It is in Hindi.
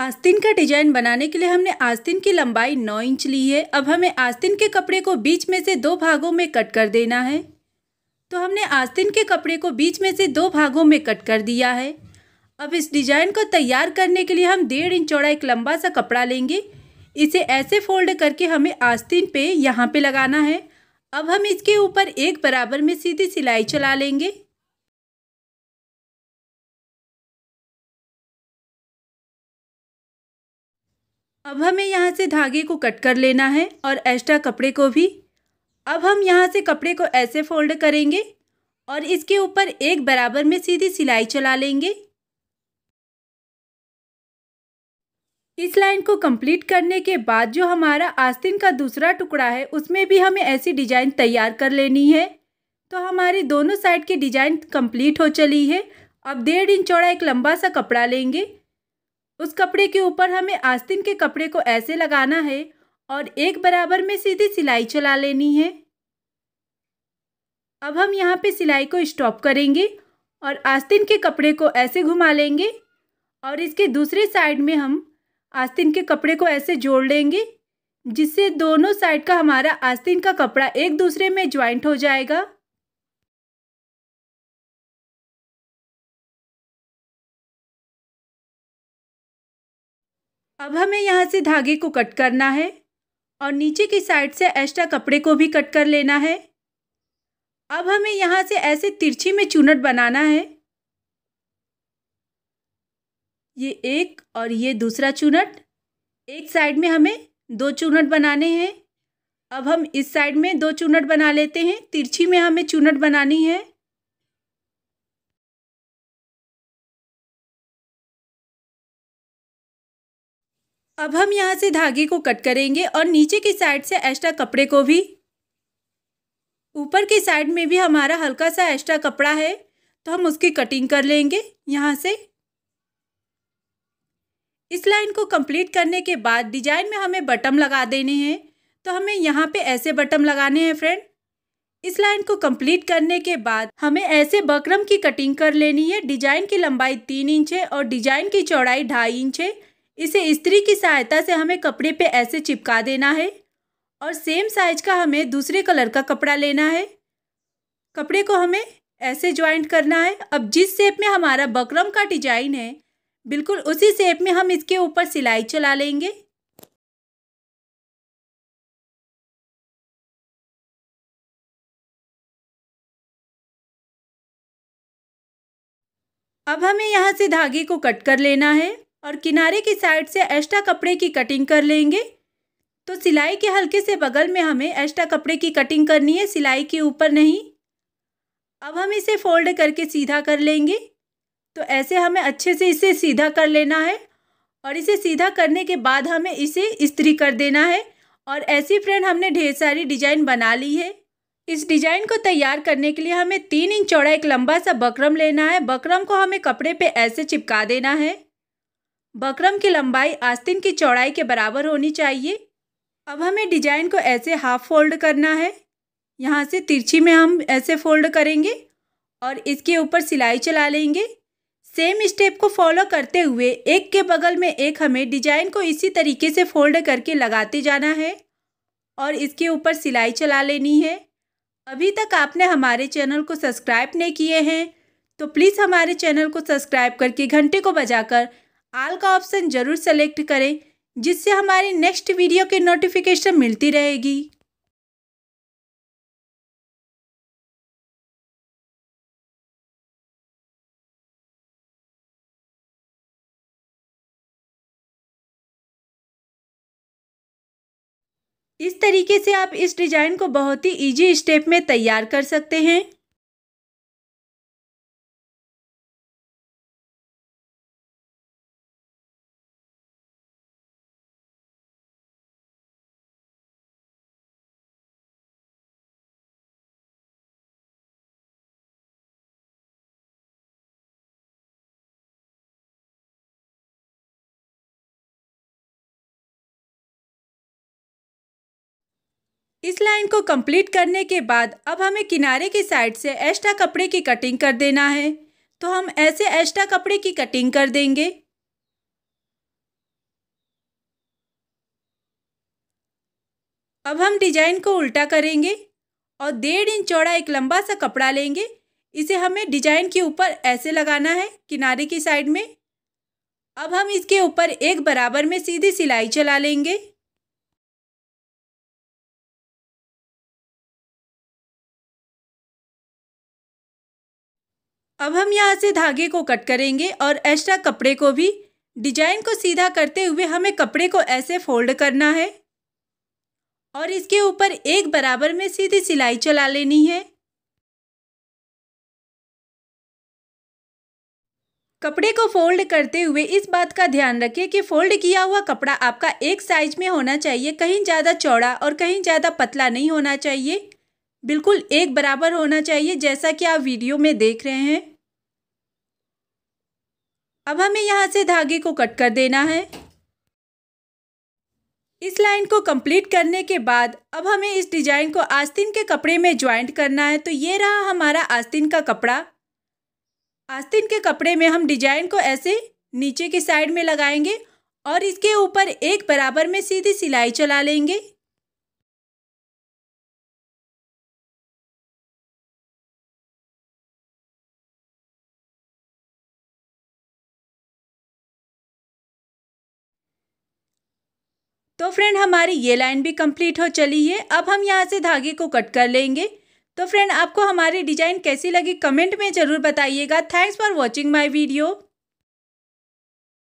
आस्तीन का डिज़ाइन बनाने के लिए हमने आस्तीन की लंबाई नौ इंच ली है। अब हमें आस्तीन के कपड़े को बीच में से दो भागों में कट कर देना है। तो हमने आस्तीन के कपड़े को बीच में से दो भागों में कट कर दिया है। अब इस डिज़ाइन को तैयार करने के लिए हम डेढ़ इंच चौड़ा एक लंबा सा कपड़ा लेंगे। इसे ऐसे फोल्ड करके हमें आस्तीन पे यहाँ पे लगाना है। अब हम इसके ऊपर एक बराबर में सीधी सिलाई चला लेंगे। अब हमें यहाँ से धागे को कट कर लेना है और एक्स्ट्रा कपड़े को भी। अब हम यहाँ से कपड़े को ऐसे फोल्ड करेंगे और इसके ऊपर एक बराबर में सीधी सिलाई चला लेंगे। इस लाइन को कंप्लीट करने के बाद जो हमारा आस्तीन का दूसरा टुकड़ा है, उसमें भी हमें ऐसी डिज़ाइन तैयार कर लेनी है। तो हमारी दोनों साइड की डिज़ाइन कंप्लीट हो चली है। अब डेढ़ इंच चौड़ा एक लंबा सा कपड़ा लेंगे। उस कपड़े के ऊपर हमें आस्तीन के कपड़े को ऐसे लगाना है और एक बराबर में सीधी सिलाई चला लेनी है। अब हम यहाँ पे सिलाई को स्टॉप करेंगे और आस्तीन के कपड़े को ऐसे घुमा लेंगे और इसके दूसरे साइड में हम आस्तीन के कपड़े को ऐसे जोड़ लेंगे, जिससे दोनों साइड का हमारा आस्तीन का कपड़ा एक दूसरे में ज्वाइंट हो जाएगा। अब हमें यहाँ से धागे को कट करना है और नीचे की साइड से एक्स्ट्रा कपड़े को भी कट कर लेना है। अब हमें यहाँ से ऐसे तिरछी में चुनट बनाना है। ये एक और ये दूसरा चुनट। एक साइड में हमें दो चुनट बनाने हैं। अब हम इस साइड में दो चुनट बना लेते हैं। तिरछी में हमें चुनट बनानी है। अब हम यहाँ से धागे को कट करेंगे और नीचे की साइड से एक्स्ट्रा कपड़े को भी। ऊपर की साइड में भी हमारा हल्का सा एक्स्ट्रा कपड़ा है तो हम उसकी कटिंग कर लेंगे यहाँ से। इस लाइन को कंप्लीट करने के बाद डिज़ाइन में हमें बटम लगा देने हैं तो हमें यहाँ पे ऐसे बटम लगाने हैं फ्रेंड इस लाइन को कंप्लीट करने के बाद हमें ऐसे बकरम की कटिंग कर लेनी है। डिज़ाइन की लंबाई तीन इंच है और डिज़ाइन की चौड़ाई ढाई इंच है। इसे स्त्री की सहायता से हमें कपड़े पे ऐसे चिपका देना है और सेम साइज़ का हमें दूसरे कलर का कपड़ा लेना है। कपड़े को हमें ऐसे ज्वाइंट करना है। अब जिस शेप में हमारा बकरम का डिज़ाइन है, बिल्कुल उसी शेप में हम इसके ऊपर सिलाई चला लेंगे। अब हमें यहाँ से धागे को कट कर लेना है। और किनारे की साइड से एक्स्ट्रा कपड़े की कटिंग कर लेंगे। तो सिलाई के हल्के से बगल में हमें एक्स्ट्रा कपड़े की कटिंग करनी है, सिलाई के ऊपर नहीं। अब हम इसे फोल्ड करके सीधा कर लेंगे। तो ऐसे हमें अच्छे से इसे सीधा कर लेना है और इसे सीधा करने के बाद हमें इसे इस्त्री कर देना है और ऐसी फ्रेंड हमने ढेर सारी डिज़ाइन बना ली है। इस डिज़ाइन को तैयार करने के लिए हमें तीन इंच चौड़ा एक लंबा सा बकरम लेना है। बकरम को हमें कपड़े पे ऐसे चिपका देना है। बकरम की लंबाई आस्तीन की चौड़ाई के बराबर होनी चाहिए। अब हमें डिज़ाइन को ऐसे हाफ़ फोल्ड करना है। यहाँ से तिरछी में हम ऐसे फोल्ड करेंगे और इसके ऊपर सिलाई चला लेंगे। सेम स्टेप को फॉलो करते हुए एक के बगल में एक हमें डिज़ाइन को इसी तरीके से फोल्ड करके लगाते जाना है और इसके ऊपर सिलाई चला लेनी है। अभी तक आपने हमारे चैनल को सब्सक्राइब नहीं किए हैं तो प्लीज़ हमारे चैनल को सब्सक्राइब करके घंटे को बजाकर आल का ऑप्शन ज़रूर सेलेक्ट करें, जिससे हमारी नेक्स्ट वीडियो की नोटिफिकेशन मिलती रहेगी। इस तरीके से आप इस डिज़ाइन को बहुत ही इजी स्टेप में तैयार कर सकते हैं। इस लाइन को कंप्लीट करने के बाद अब हमें किनारे की साइड से एक्स्ट्रा कपड़े की कटिंग कर देना है। तो हम ऐसे एक्स्ट्रा कपड़े की कटिंग कर देंगे। अब हम डिज़ाइन को उल्टा करेंगे और डेढ़ इंच चौड़ा एक लंबा सा कपड़ा लेंगे। इसे हमें डिज़ाइन के ऊपर ऐसे लगाना है किनारे की साइड में। अब हम इसके ऊपर एक बराबर में सीधी सिलाई चला लेंगे। अब हम यहाँ से धागे को कट करेंगे और एक्स्ट्रा कपड़े को भी। डिज़ाइन को सीधा करते हुए हमें कपड़े को ऐसे फोल्ड करना है। और इसके ऊपर एक बराबर में सीधी सिलाई चला लेनी है। कपड़े को फोल्ड करते हुए इस बात का ध्यान रखें कि फोल्ड किया हुआ कपड़ा आपका एक साइज़ में होना चाहिए, कहीं ज़्यादा चौड़ा और कहीं ज़्यादा पतला नहीं होना चाहिए। बिल्कुल एक बराबर होना चाहिए, जैसा कि आप वीडियो में देख रहे हैं। अब हमें यहाँ से धागे को कट कर देना है। इस लाइन को कंप्लीट करने के बाद अब हमें इस डिज़ाइन को आस्तीन के कपड़े में ज्वाइंट करना है तो ये रहा हमारा आस्तीन का कपड़ा। आस्तीन के कपड़े में हम डिज़ाइन को ऐसे नीचे की साइड में लगाएँगे और इसके ऊपर एक बराबर में सीधी सिलाई चला लेंगे। तो फ्रेंड हमारी ये लाइन भी कंप्लीट हो चली है। अब हम यहाँ से धागे को कट कर लेंगे। तो फ्रेंड आपको हमारी डिज़ाइन कैसी लगी? कमेंट में ज़रूर बताइएगा। Thanks for watching my video